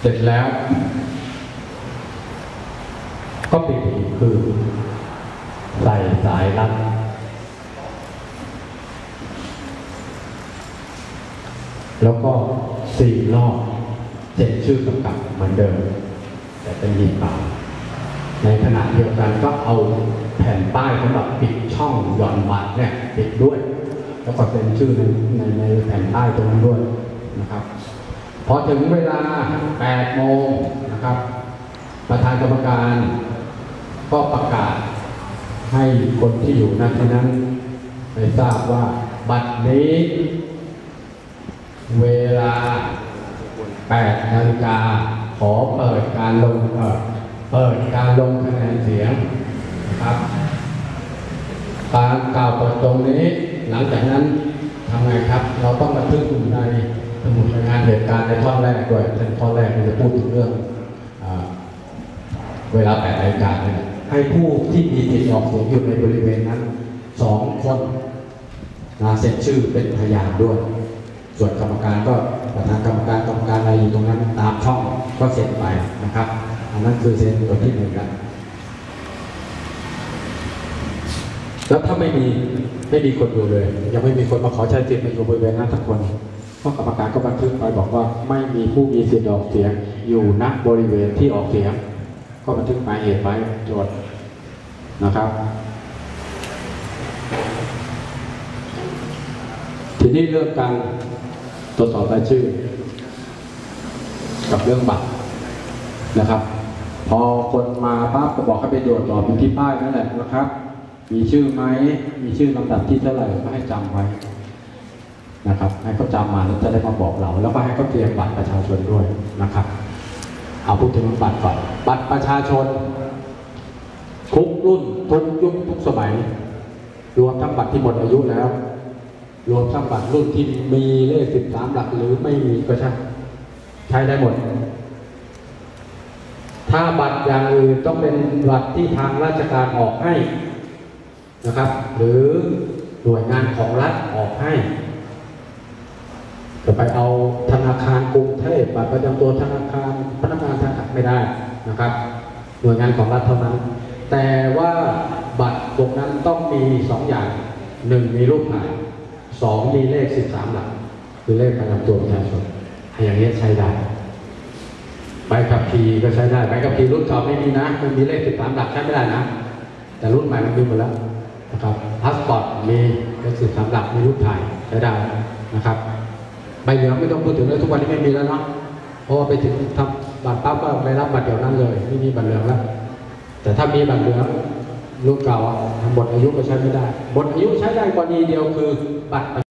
เสร็จแล้ว ก็ปิดอีกคือ ใส่สายรัดแล้วก็สี่รอบเซ็นชื่อกำกับเหมือนเดิม แต่เป็นหีบเปล่าในขณะเดียวกันก็เอาแผ่นป้ายสำหรับปิดช่องหย่อนบัตรเนี่ยปิดด้วย แล้วก็เซ็นชื่อในในในแผ่นป้ายตรงนั้นด้วยนะครับ พอถึงเวลา 8 โมงนะครับ ประธานกรรมการก็ประกาศให้คนที่อยู่ณที่นั้นได้ทราบว่าบัตรนี้ เวลา 8 นาฬิกาขอเปิดการลงเปิดการลงคะแนนเสียงนะครับการกล่าวเปิดตรงนี้ หลังจากนั้นทำไงครับ เราต้องบันทึกอยู่ใน รายงานเหตุการณ์ในท่อนแรกด้วยในท่อนแรกเราจะพูดถึงเรื่องอเวลา8นาฬิกาเนี่ยให้ผู้ที่มีสิทธิ์ออกเสียงอยู่ในบริเวณนั้นสองคนนาเซ็นชื่อเป็นพยานด้วย ส่วนกรรมการก็ประธานกรรมการกรรมการอะไรอยู่ตรงนั้นตามช่องก็เซ็นไปนะครับอันนั้นคือเซ็นตัวที่หนึ่งแล้วแล้วถ้าไม่มีไม่มีคนดูเลย ยังไม่มีคนมาขอใช้สิทธิ์ในอยู่บริเวณนั้นทั้งคน ก็กรรมการก็บันทึกไปบอกว่าไม่มีผู้มีสิทธิ์ออกเสียงอยู่ณบริเวณที่ออกเสียง ก็บันทึกหมายเหตุไว้โจทย์นะครับ ทีนี้เรื่องการตรวจสอบรายชื่อ กับเรื่องบัตรนะครับ พอคนมาปั๊บก็บอกให้ไปตรวจสอบอยู่ที่ป้ายนั่นแหละนะครับ มีชื่อไหมมีชื่อลำดับที่เท่าไหร่ก็ให้จำไว้ นะครับ ให้เขาจำมาแล้วจะได้มาบอกเรา แล้วก็ให้เขาเตรียมบัตรประชาชนด้วยนะครับ เอาพูดถึงบัตรก่อน บัตรประชาชน ทุกรุ่นทุกยุคทุกสมัย รวมทั้งบัตรที่หมดอายุแล้ว รวมทั้งบัตรรุ่นที่มีเลข13หลักหรือไม่มีก็ช่างใช้ได้หมด ถ้าบัตรอย่างอื่นต้องเป็นบัตรที่ทางราชการออกให้นะครับ หรือหน่วยงานของรัฐออกให้ จะไปเอาธนาคารกรุงเทพบัตรประจำตัวธนาคารพนักงานธนาคารไม่ได้นะครับ หน่วยงานของรัฐเท่านั้น แต่ว่าบัตรตรงนั้นต้องมีสองอย่างหนึ่งมีรูปถ่ายสองมีเลขสิบสามหลัก คือเลขประจำตัวประชาชนอย่างนี้ใช้ได้ใบขับขี่ก็ใช้ได้ใบขับขี่รุ่นเก่าไม่มีนะมันมีเลขสิบสามหลักใช้ไม่ได้นะ แต่รุ่นใหม่มันมีหมดแล้วนะครับพาสปอร์ตมีเลขสิบสามหลักมีรูปถ่ายใช้ได้นะครับ ใบเหลืองไม่ต้องพูดถึงแล้วทุกวันนี้ไม่มีแล้วเนาะเพราะว่าไปถึงทำบัตรปั๊บก็ได้รับบัตรเดียวนั้นเลยไม่มีบัตรเหลืองแล้วแต่ถ้ามีบัตรเหลืองรุ่นเก่าหมดอายุก็ใช้ไม่ได้หมดอายุใช้ได้กรณีเดียวคือบัตร